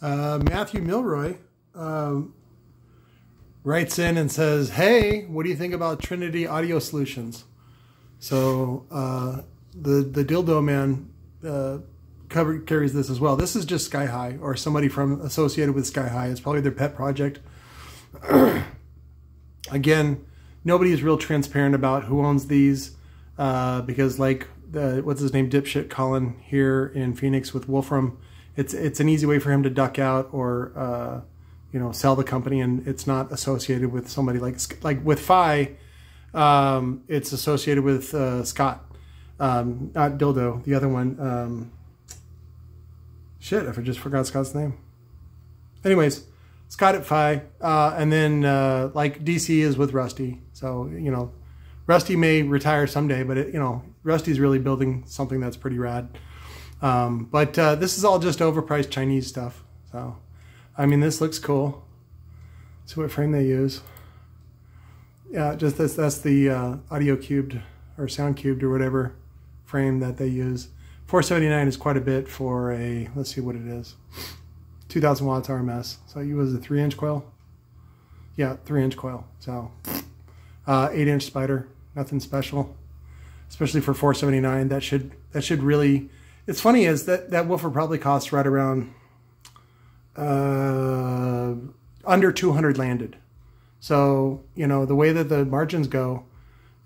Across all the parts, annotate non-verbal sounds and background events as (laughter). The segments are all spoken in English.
Uh, Matthew Milroy um, writes in and says, "Hey, what do you think about Trinity Audio Solutions?" So uh, the the dildo man uh, cover, carries this as well. This is just Sky High or somebody from associated with Sky High. It's probably their pet project. (clears throat) Again, nobody is real transparent about who owns these uh, because, like the what's his name, dipshit Colin here in Phoenix with Wolfram, it's it's an easy way for him to duck out or uh, you know sell the company, and it's not associated with somebody like like with Fi. Um, it's associated with uh, Scott, um, not Dildo, the other one. Um, shit, I just forgot Scott's name. Anyways, Scott at Fi, uh, and then uh, like DC is with Rusty. So you know, Rusty may retire someday, but it, you know, Rusty's really building something that's pretty rad. Um, but uh, this is all just overpriced Chinese stuff. So, I mean, this looks cool. See what frame they use. Yeah, just this, that's the uh, audio cubed or sound cubed or whatever frame that they use. 479 is quite a bit for a, let's see what it is. 2000 watts RMS. So you was a three inch coil? Yeah, three inch coil. So uh, eight inch spider, nothing special, especially for 479. That should, that should really, it's funny is that that woofer probably costs right around uh, under 200 landed. So, you know, the way that the margins go,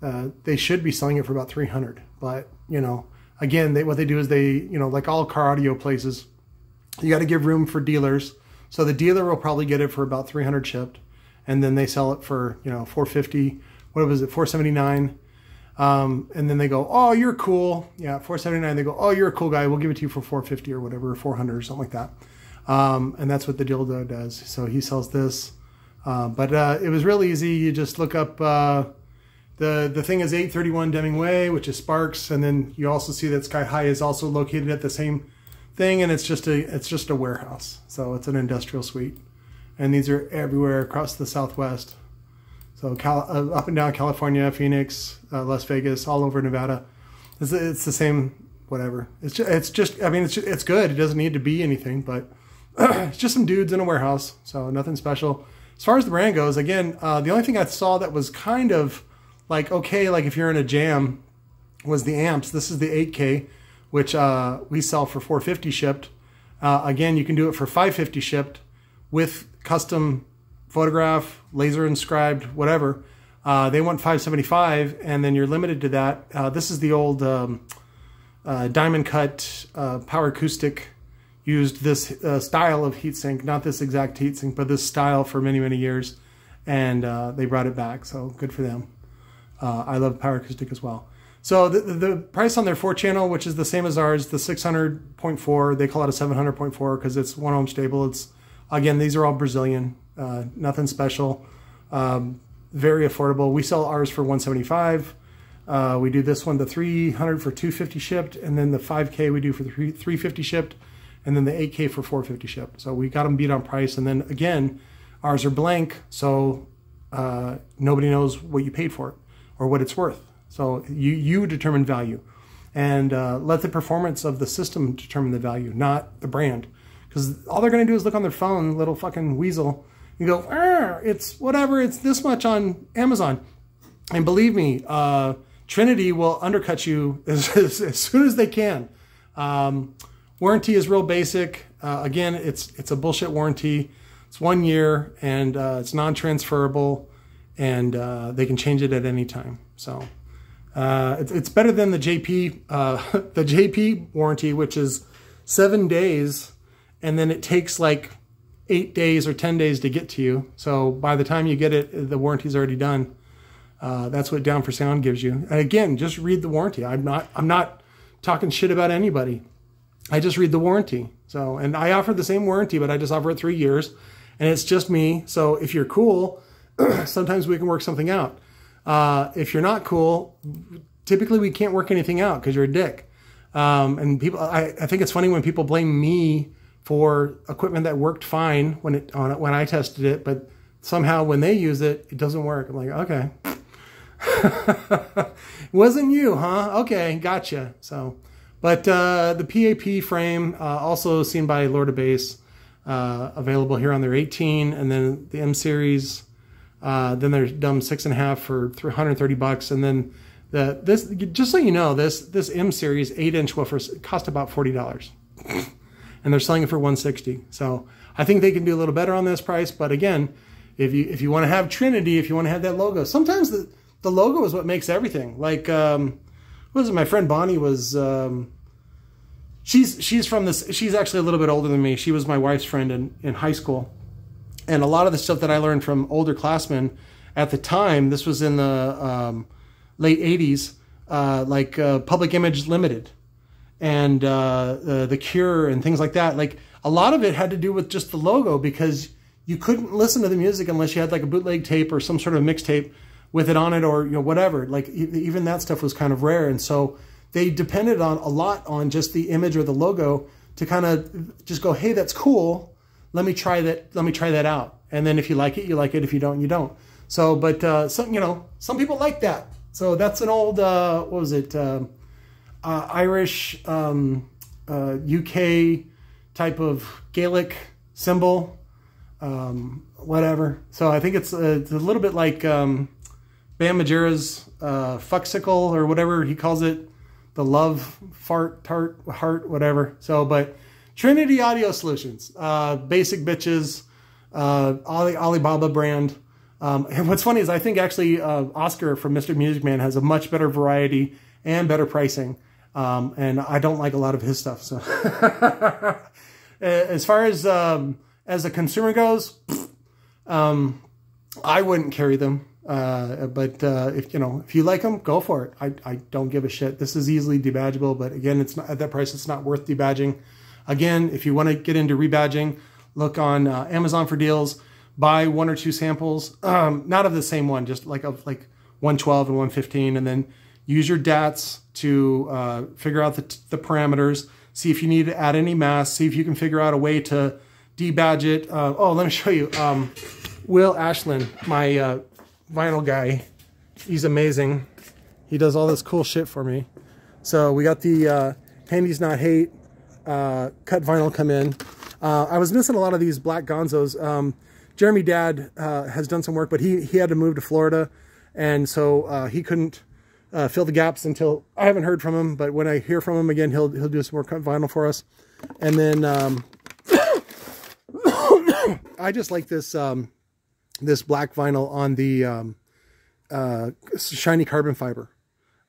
uh, they should be selling it for about 300. But, you know, again, they, what they do is they, you know, like all car audio places, you got to give room for dealers. So the dealer will probably get it for about 300 shipped, and then they sell it for you know 450. What was it? 479. Um, and then they go, oh, you're cool. Yeah, 479. They go, oh, you're a cool guy. We'll give it to you for 450 or whatever, or 400 or something like that. Um, and that's what the dildo does. So he sells this. Uh, but uh, it was real easy. You just look up uh, the the thing is 831 Deming Way, which is Sparks, and then you also see that Sky High is also located at the same thing, and it's just a it's just a warehouse. So it's an industrial suite, and these are everywhere across the Southwest. So Cal, uh, up and down California, Phoenix, uh, Las Vegas, all over Nevada. It's, it's the same whatever. It's just, it's just I mean it's just, it's good. It doesn't need to be anything, but (clears throat) it's just some dudes in a warehouse. So nothing special. As far as the brand goes, again, uh, the only thing I saw that was kind of like okay, like if you're in a jam, was the amps. This is the 8K which uh, we sell for 450 shipped. Uh, again, you can do it for 550 shipped with custom photograph, laser inscribed, whatever. Uh, they want 575, and then you're limited to that. Uh, this is the old um, uh, diamond cut uh, Power Acoustik. Used this style of heatsink, not this exact heatsink, but this style for many, many years, and they brought it back. So good for them. I love Power Acoustik as well. So the, the price on their four channel, which is the same as ours, the 600.4, they call it a 700.4 because it's one ohm stable. It's again, these are all Brazilian, uh, nothing special, um, very affordable. We sell ours for 175. Uh, we do this one, the 300 for 250 shipped, and then the 5K we do for the 350 shipped, and then the 8K for 450 shipped. So we got them beat on price. And then again, ours are blank, so uh, nobody knows what you paid for it or what it's worth. So you, you determine value and uh, let the performance of the system determine the value, not the brand. Because all they're going to do is look on their phone, little fucking weasel, and go, it's whatever, it's this much on Amazon. And believe me, uh, Trinity will undercut you (laughs) as, as, as soon as they can. Um, warranty is real basic. Uh, again, it's it's a bullshit warranty. It's one year and uh, it's non-transferable, and uh, they can change it at any time. So. Uh, it's, it's better than the JP, uh, (laughs) the JP warranty, which is seven days, and then it takes like eight days or 10 days to get to you. So by the time you get it, the warranty's already done. Uh, that's what Down for Sound gives you. And again, just read the warranty. I'm not, I'm not talking shit about anybody. I just read the warranty. So, and I offer the same warranty, but I just offer it three years and it's just me. So if you're cool, (clears throat) sometimes we can work something out. Uh, if you're not cool, typically we can't work anything out because you're a dick. Um, and people, I, I think it's funny when people blame me for equipment that worked fine when it on it when I tested it, but somehow when they use it, it doesn't work. I'm like, okay, (laughs) wasn't you, huh? Okay, gotcha. So, but uh, the PAP frame, uh, also seen by Lord of Bass, uh, available here on their 18, and then the M series. Uh, then there's dumb six and a half for 330 bucks, and then the this just so you know this this M series eight inch woofers cost about forty dollars, (laughs) and they're selling it for 160. So I think they can do a little better on this price. But again, if you if you want to have Trinity, if you want to have that logo, sometimes the the logo is what makes everything. Like um, was it? My friend Bonnie was. Um, she's she's from this. She's actually a little bit older than me. She was my wife's friend in in high school, and a lot of the stuff that I learned from older classmen at the time. This was in the um, late '80s, uh, like uh, Public Image Limited, and uh, the, the Cure and things like that. Like a lot of it had to do with just the logo because you couldn't listen to the music unless you had like a bootleg tape or some sort of mixtape with it on it or you know whatever. Like even that stuff was kind of rare, and so they depended on a lot on just the image or the logo to kind of just go, hey, that's cool. Let me try that. Let me try that out. And then if you like it, you like it. If you don't, you don't. So, but uh, some you know some people like that. So that's an old uh, what was it? Uh, uh Irish um, UK uh, type of Gaelic symbol, um, whatever. So I think it's, uh, it's a little bit like um, Bam Margera's uh, fuxicle or whatever he calls it, the love fart tart heart whatever. So, but Trinity Audio Solutions, uh, basic bitches, uh, Ali, Alibaba brand. Um, (laughs) and what's funny is I think actually uh, Oscar from Mr. Music Man has a much better variety and better pricing. Um, and I don't like a lot of his stuff. So (laughs) as far as um, as a consumer goes, (sniffs) um, I wouldn't carry them. Uh, but uh, if you know if you like them, go for it. I, I don't give a shit. This is easily debadgeable, but again, it's not at that price. It's not worth debadging. Again, if you want to get into rebadging, look on uh, Amazon for deals. Buy one or two samples, um, (clears throat) not of the same one, just like of like 112 and 115, and then use your DATs to uh, figure out the, the parameters. See if you need to add any mass. See if you can figure out a way to debadge it. Uh, oh, let me show you. Um, Will Ashland, my uh, vinyl guy, he's amazing. He does all this cool shit for me. So we got the uh, Handy's Not Hate uh, cut vinyl come in. Uh, I was missing a lot of these black gonzos. Um, Jeremy Dad has done some work, but he, he had to move to Florida. And so he couldn't uh, fill the gaps until I haven't heard from him. But when I hear from him again, he'll, he'll do some more vinyl for us. And then um, (coughs) I just like this um, this black vinyl on the um, uh, shiny carbon fiber.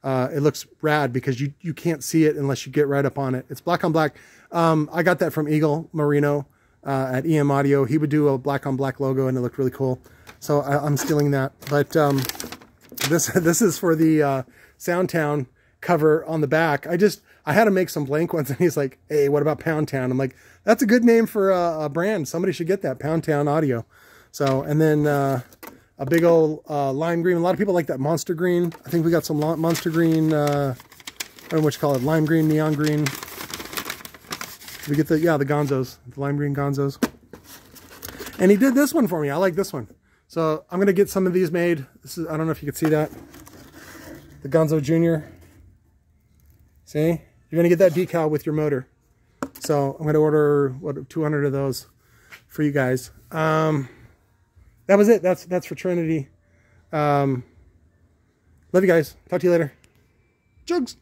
Uh, it looks rad because you, you can't see it unless you get right up on it. It's black on black. Um, I got that from Eagle Marino uh, at EM Audio. He would do a black on black logo and it looked really cool. So I, am stealing that. But um, this (laughs) this is for the uh, Soundtown cover on the back. I just I had to make some blank ones, (laughs) and he's like, "Hey, what about Pound Town?" I'm like, "That's a good name for a, a brand. Somebody should get that Pound Town Audio." So, and then uh, a big old uh, lime green. A lot of people like that monster green. I think we got some monster green. Uh, I don't know what you call it, lime green, neon green. We get the yeah the Gonzos, the lime green Gonzos. And he did this one for me. I like this one. So I'm gonna get some of these made. This is I don't know if you can see that. The Gonzo Junior. See? You're gonna get that decal with your motor. So I'm gonna order what 200 of those for you guys. Um, that was it. That's that's for Trinity. Um, love you guys. Talk to you later. Jugs.